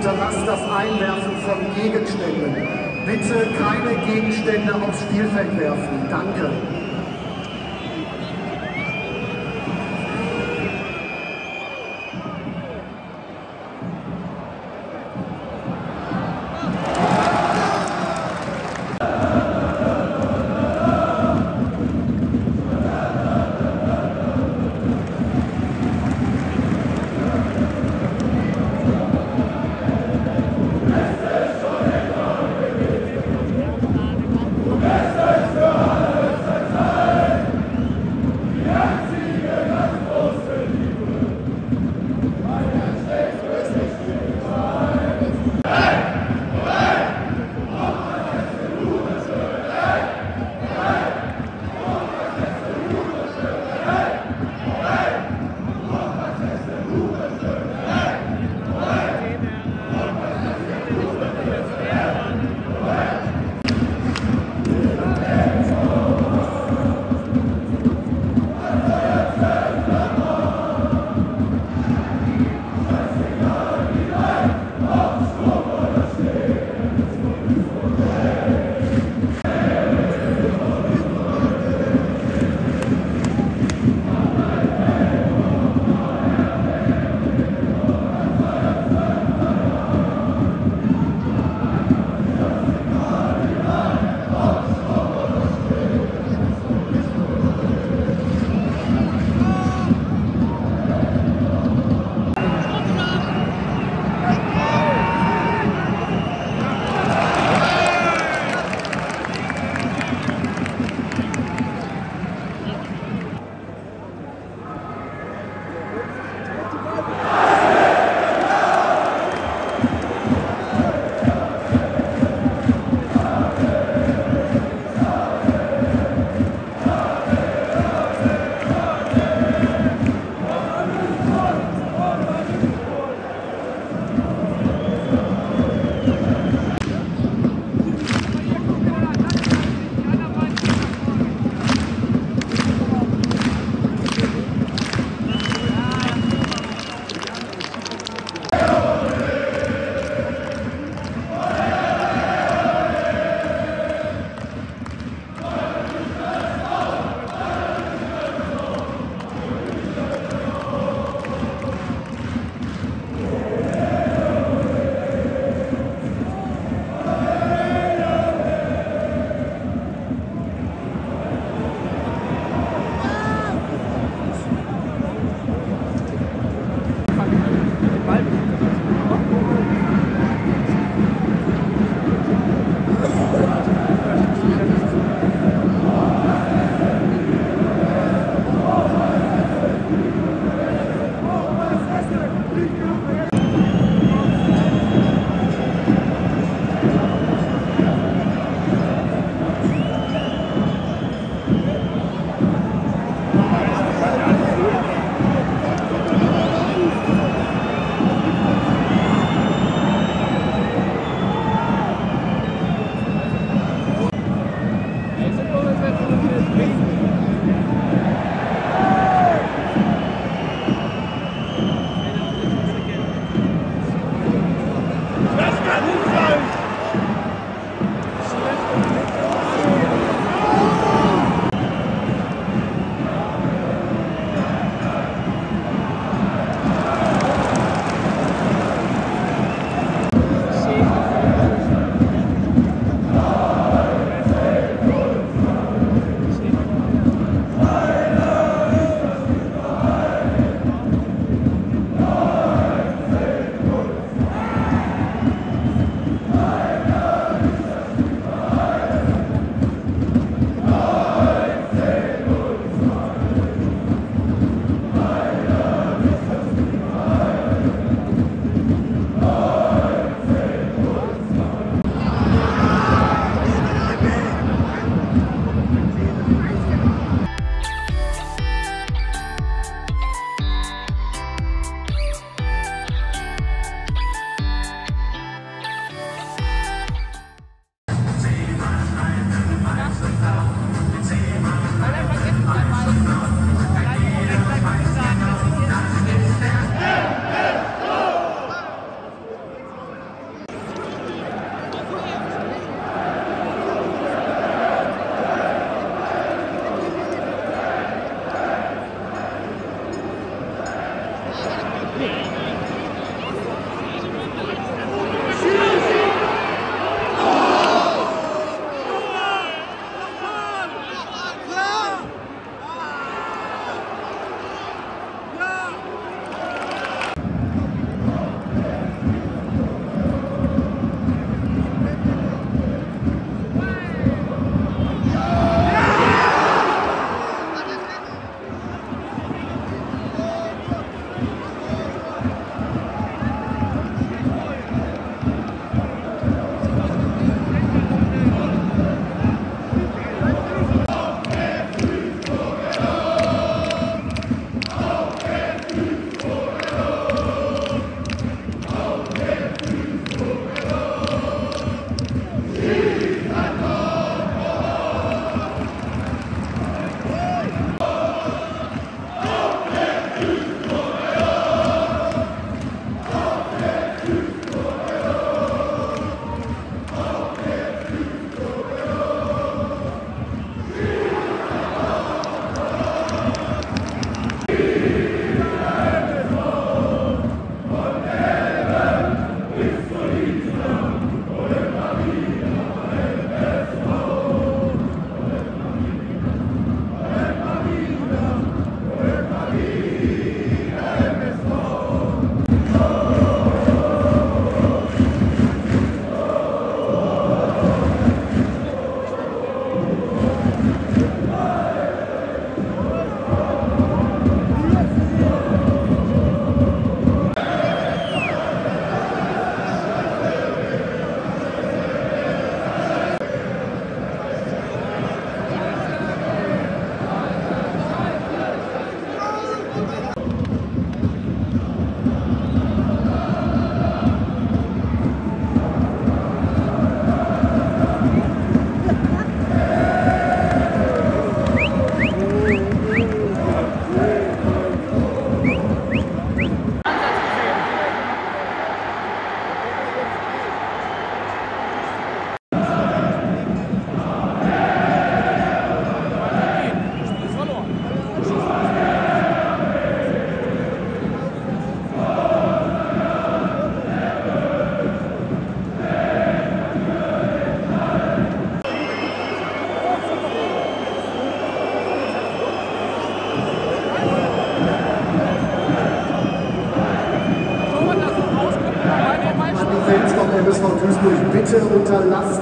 unterlasst das Einwerfen von Gegenständen. Bitte keine Gegenstände aufs Spielfeld werfen. Danke. Bitte unterlasst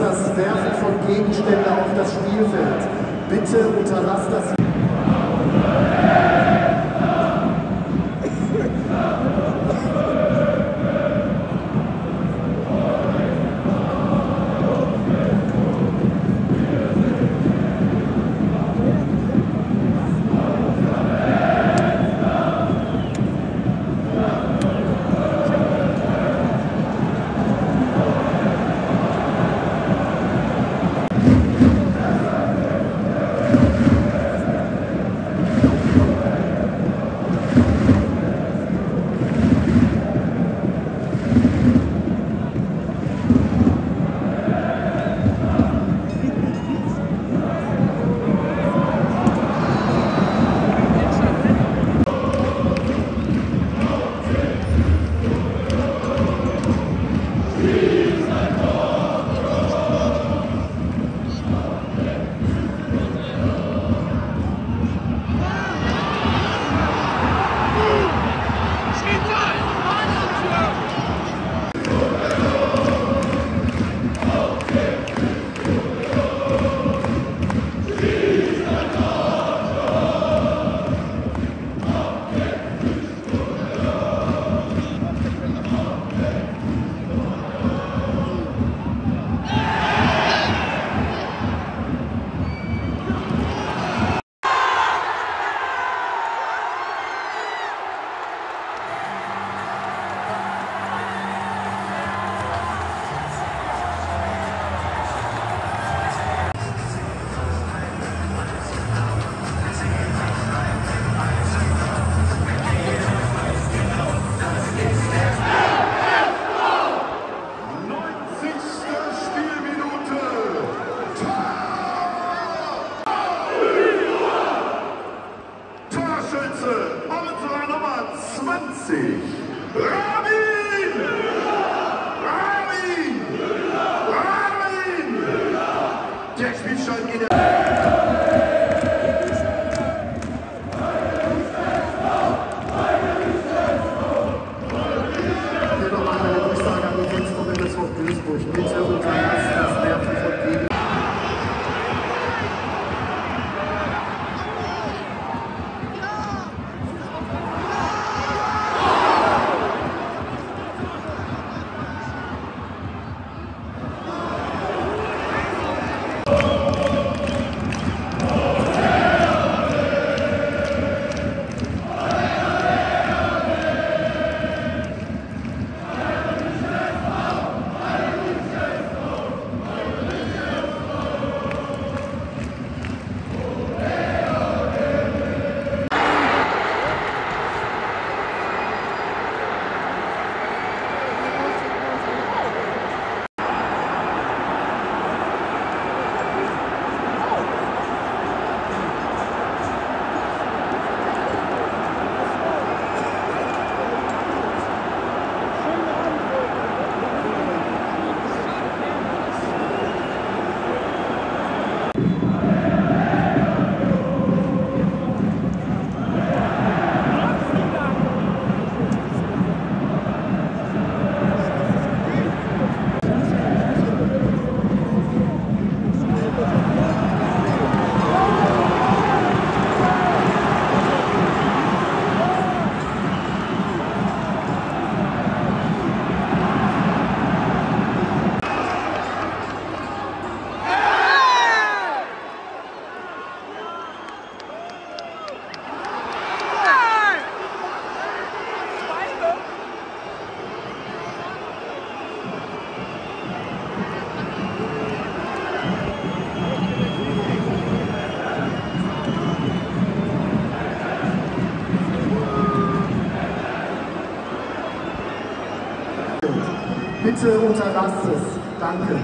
Bitte unterlasst es. Danke.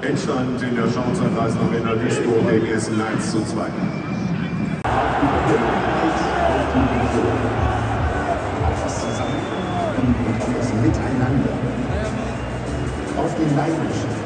Endstand in der Schauzeitreise Arena Duisburg gegen Essen 1 zu 2. Etwas zusammen und miteinander. Auf den Leidenschaft.